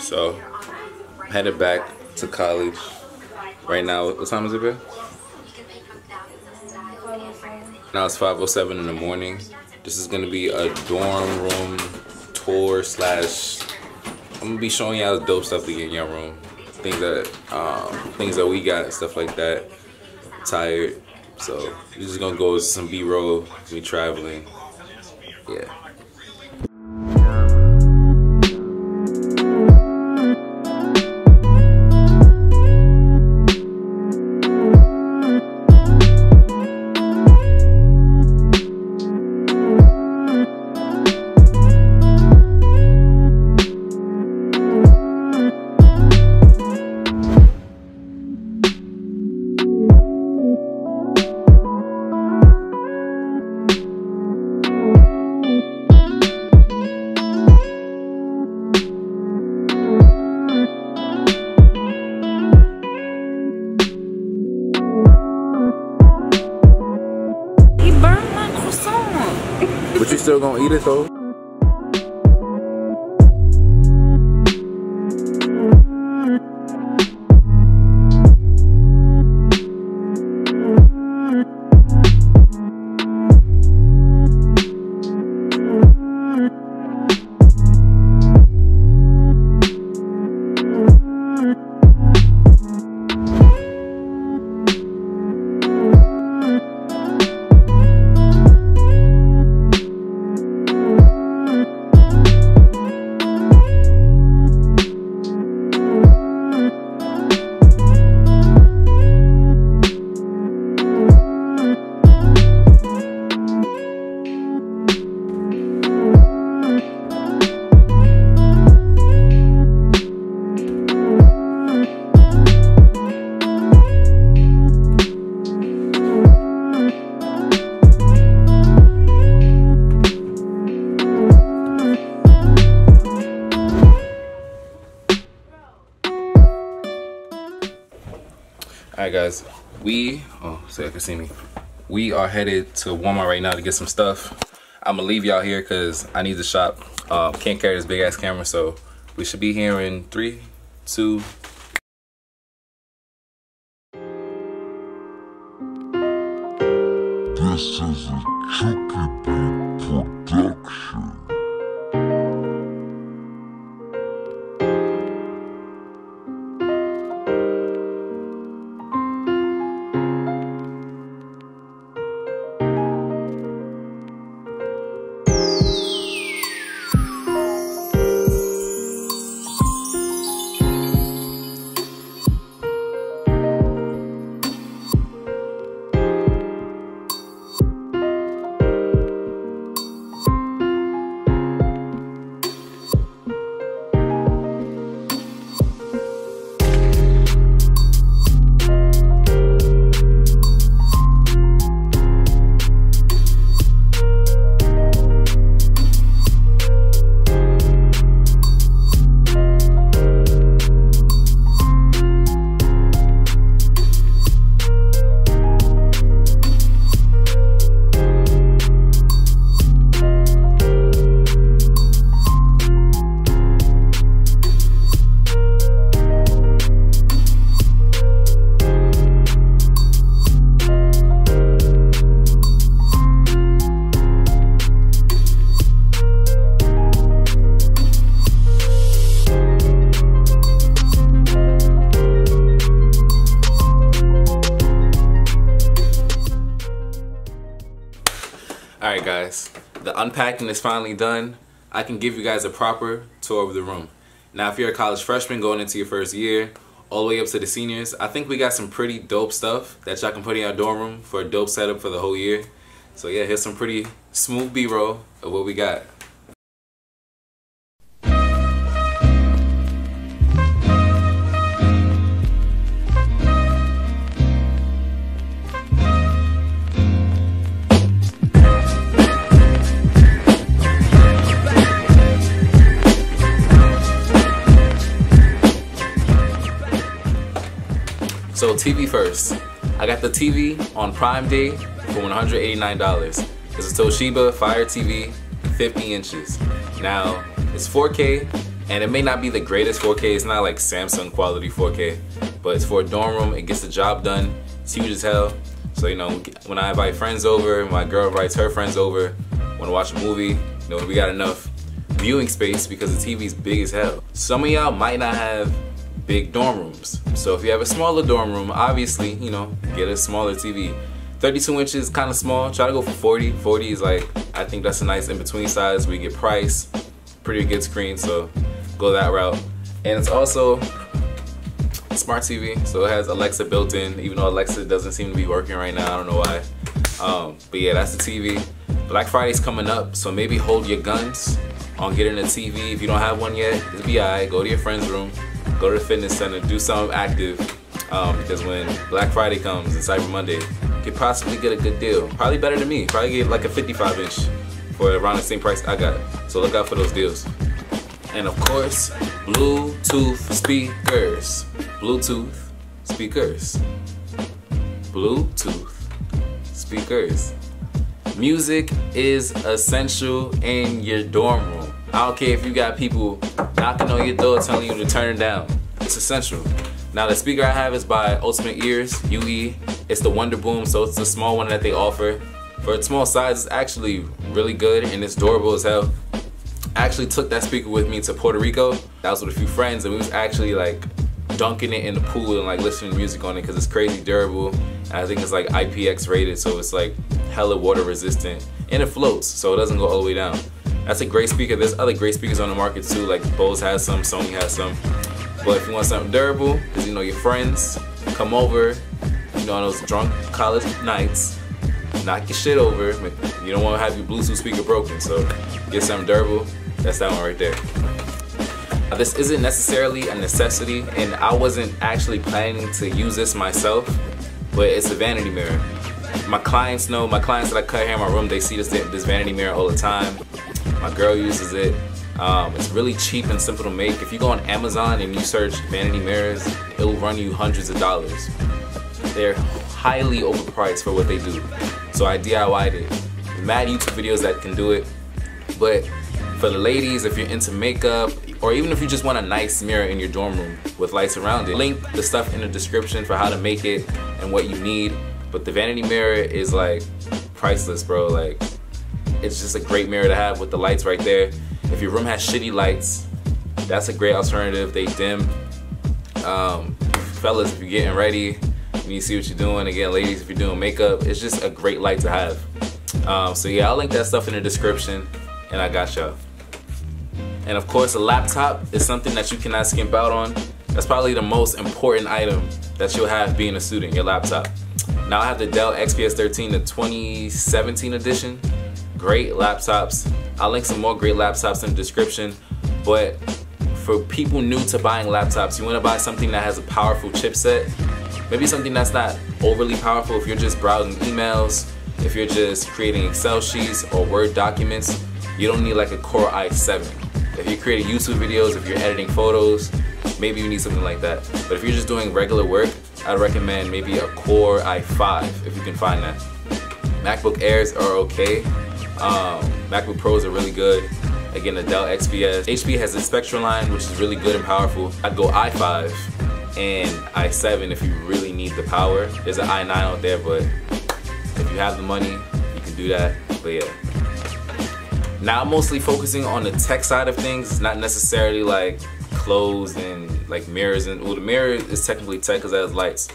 So, headed back to college. Right now, what time is it, bro? Now it's 5.07 in the morning. This is gonna be a dorm room tour slash, I'm gonna be showing y'all dope stuff to get in your room. Things that, um, things that we got, stuff like that. Tired. So, we're just gonna go with some B-roll, me traveling. Yeah. Still gonna eat it though? We, oh, so you can see me. We are headed to Walmart right now to get some stuff. I'm gonna leave y'all here because I need to shop. Um, can't carry this big ass camera, so we should be here in three, two, This is a Beat production. Alright guys, the unpacking is finally done. I can give you guys a proper tour of the room. Now if you're a college freshman going into your first year, all the way up to the seniors, I think we got some pretty dope stuff that y'all can put in your dorm room for a dope setup for the whole year. So yeah, here's some pretty smooth B-roll of what we got. So TV first. I got the TV on Prime Day for $189. It's a Toshiba Fire TV, 50 inches. Now, it's 4K, And it may not be the greatest 4K, it's not like Samsung quality 4K, but it's for a dorm room, it gets the job done. It's huge as hell. So, you know, when I invite friends over, my girl invites her friends over, wanna watch a movie, you know, we got enough viewing space because the TV's big as hell. Some of y'all might not have big dorm rooms. So if you have a smaller dorm room, obviously, you know, get a smaller TV. 32 inches kind of small. Try to go for 40. 40 is like, I think that's a nice in-between size where you get price, pretty good screen, so go that route. And it's also smart TV, so it has Alexa built in, even though Alexa doesn't seem to be working right now, I don't know why. Um, but yeah, that's the TV. Black Friday's coming up, so maybe hold your guns on getting a TV. If you don't have one yet, be alright, go to your friend's room, go to the fitness center, do something active. Um, because when Black Friday comes and Cyber Monday, you could possibly get a good deal. Probably better than me. Probably get like a 55 inch for around the same price I got. So look out for those deals. And of course, Bluetooth speakers. Bluetooth speakers. Bluetooth speakers. Music is essential in your dorm room. I don't care if you got people knocking on your door telling you to turn it down. It's essential. Now the speaker I have is by Ultimate Ears, UE. It's the Wonder Boom, so it's a small one that they offer. For a small size, it's actually really good and it's durable as hell. I actually took that speaker with me to Puerto Rico. That was with a few friends and we was actually like dunking it in the pool and like listening to music on it because it's crazy durable. And I think it's like IPX rated, so it's like hella water resistant and it floats, so it doesn't go all the way down. That's a great speaker. There's other great speakers on the market too, like Bose has some, Sony has some. But if you want something durable, because you know your friends come over, you know on those drunk college nights, knock your shit over. You don't want to have your Bluetooth speaker broken, so get something durable. That's that one right there. Now, this isn't necessarily a necessity, and I wasn't actually planning to use this myself, but it's a vanity mirror. My clients know, my clients that I cut hair in my room, they see this, this vanity mirror all the time. My girl uses it. Um, it's really cheap and simple to make. If you go on Amazon and you search vanity mirrors, it'll run you hundreds of dollars. They're highly overpriced for what they do. So I DIY'd it. Mad YouTube videos that can do it. But for the ladies, if you're into makeup, or even if you just want a nice mirror in your dorm room with lights around it, link the stuff in the description for how to make it and what you need. But the vanity mirror is like priceless, bro. Like, it's just a great mirror to have with the lights right there. If your room has shitty lights, that's a great alternative. They dim. Um, fellas, if you're getting ready, you see what you're doing. Again, ladies, if you're doing makeup, it's just a great light to have. Um, so yeah, I'll link that stuff in the description, and I got y'all. And of course, a laptop is something that you cannot skimp out on. That's probably the most important item that you'll have being a student, your laptop. Now I have the Dell XPS 13, the 2017 edition. Great laptops. I'll link some more great laptops in the description. But for people new to buying laptops, you wanna buy something that has a powerful chipset. Maybe something that's not overly powerful if you're just browsing emails, if you're just creating Excel sheets or Word documents, you don't need like a Core i7. If you're creating YouTube videos, if you're editing photos, maybe you need something like that. But if you're just doing regular work, I'd recommend maybe a Core i5 if you can find that. MacBook Airs are okay. Um, MacBook Pros are really good. Again, the Dell XPS. HP has the Spectre line, which is really good and powerful. I'd go i5 and i7 if you really need the power. There's an i9 out there, but if you have the money, you can do that. But yeah. Now I'm mostly focusing on the tech side of things. It's not necessarily like clothes and like mirrors and well the mirror is technically tech because it has lights.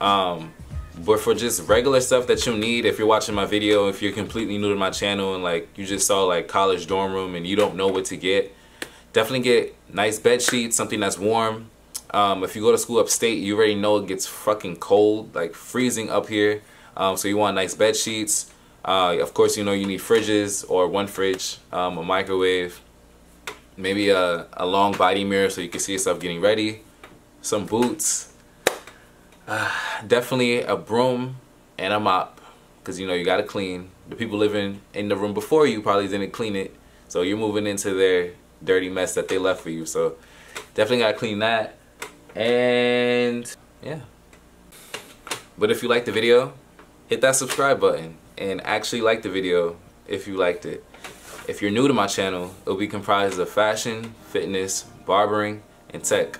Um, but for just regular stuff that you need, if you're watching my video, if you're completely new to my channel and like you just saw like college dorm room and you don't know what to get, definitely get nice bed sheets, something that's warm. Um, if you go to school upstate, you already know it gets fucking cold, like freezing up here. Um, so you want nice bed sheets. Uh, of course, you know you need fridges or one fridge, um, a microwave, maybe a, a long body mirror so you can see yourself getting ready, some boots, uh, definitely a broom and a mop because you know you gotta clean. The people living in the room before you probably didn't clean it, so you're moving into their dirty mess that they left for you. So definitely gotta clean that. And yeah. But if you liked the video, hit that subscribe button and actually like the video if you liked it. If you're new to my channel, it'll be comprised of fashion, fitness, barbering, and tech.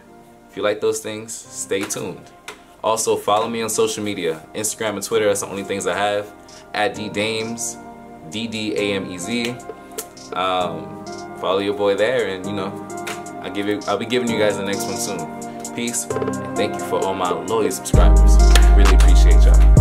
If you like those things, stay tuned. Also, follow me on social media. Instagram and Twitter, that's the only things I have. At DDamez, D-D-A-M-E-Z. Um, follow your boy there, and you know, I give it. I'll be giving you guys the next one soon. Peace, and thank you for all my loyal subscribers. Really appreciate y'all.